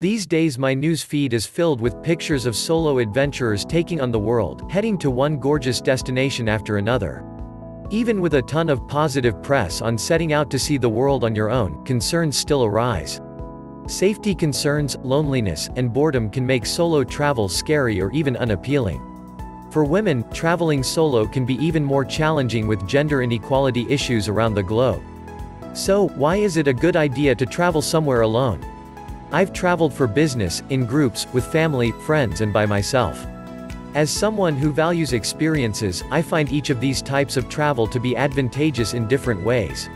These days my news feed is filled with pictures of solo adventurers taking on the world, heading to one gorgeous destination after another. Even with a ton of positive press on setting out to see the world on your own, concerns still arise. Safety concerns, loneliness, and boredom can make solo travel scary or even unappealing. For women, traveling solo can be even more challenging with gender inequality issues around the globe. So, why is it a good idea to travel somewhere alone? I've traveled for business, in groups, with family, friends and by myself. As someone who values experiences, I find each of these types of travel to be advantageous in different ways.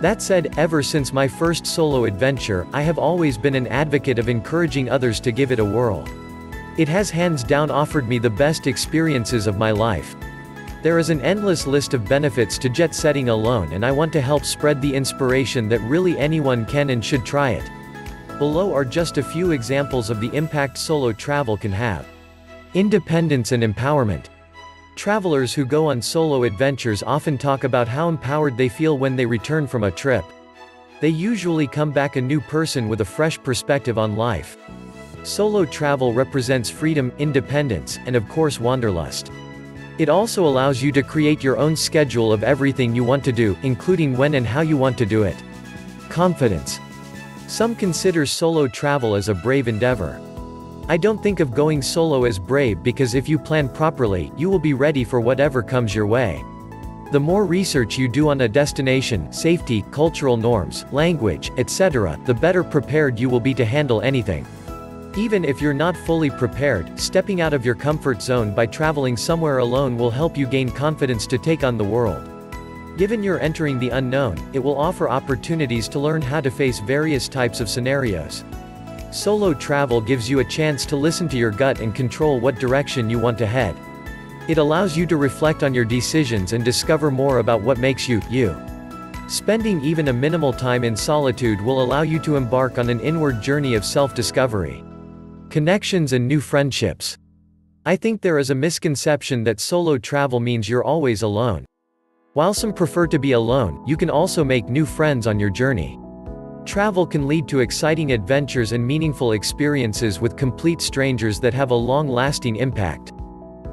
That said, ever since my first solo adventure, I have always been an advocate of encouraging others to give it a whirl. It has hands down offered me the best experiences of my life. There is an endless list of benefits to jet setting alone and I want to help spread the inspiration that really anyone can and should try it. Below are just a few examples of the impact solo travel can have. Independence and empowerment. Travelers who go on solo adventures often talk about how empowered they feel when they return from a trip. They usually come back a new person with a fresh perspective on life. Solo travel represents freedom, independence, and of course wanderlust. It also allows you to create your own schedule of everything you want to do, including when and how you want to do it. Confidence. Some consider solo travel as a brave endeavor. I don't think of going solo as brave because if you plan properly, you will be ready for whatever comes your way. The more research you do on a destination, safety, cultural norms, language, etc., the better prepared you will be to handle anything. Even if you're not fully prepared, stepping out of your comfort zone by traveling somewhere alone will help you gain confidence to take on the world. Given you're entering the unknown, it will offer opportunities to learn how to face various types of scenarios. Solo travel gives you a chance to listen to your gut and control what direction you want to head. It allows you to reflect on your decisions and discover more about what makes you, you. Spending even a minimal time in solitude will allow you to embark on an inward journey of self-discovery. Connections and new friendships. I think there is a misconception that solo travel means you're always alone. While some prefer to be alone, you can also make new friends on your journey. Travel can lead to exciting adventures and meaningful experiences with complete strangers that have a long-lasting impact.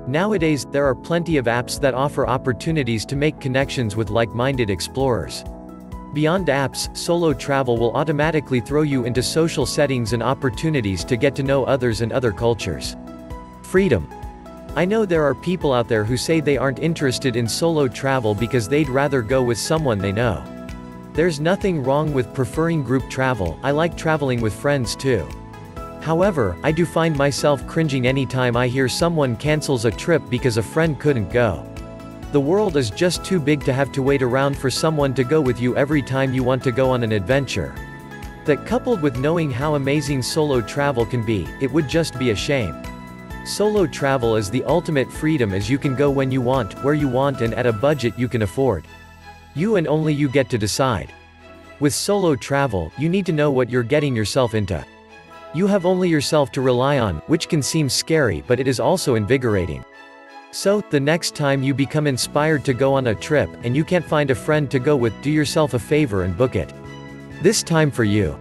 Nowadays, there are plenty of apps that offer opportunities to make connections with like-minded explorers. Beyond apps, solo travel will automatically throw you into social settings and opportunities to get to know others and other cultures. Freedom. I know there are people out there who say they aren't interested in solo travel because they'd rather go with someone they know. There's nothing wrong with preferring group travel, I like traveling with friends too. However, I do find myself cringing anytime I hear someone cancels a trip because a friend couldn't go. The world is just too big to have to wait around for someone to go with you every time you want to go on an adventure. That coupled with knowing how amazing solo travel can be, it would just be a shame. Solo travel is the ultimate freedom as you can go when you want, where you want and at a budget you can afford. You and only you get to decide. With solo travel, you need to know what you're getting yourself into. You have only yourself to rely on, which can seem scary but it is also invigorating. So, the next time you become inspired to go on a trip, and you can't find a friend to go with, do yourself a favor and book it. This time for you.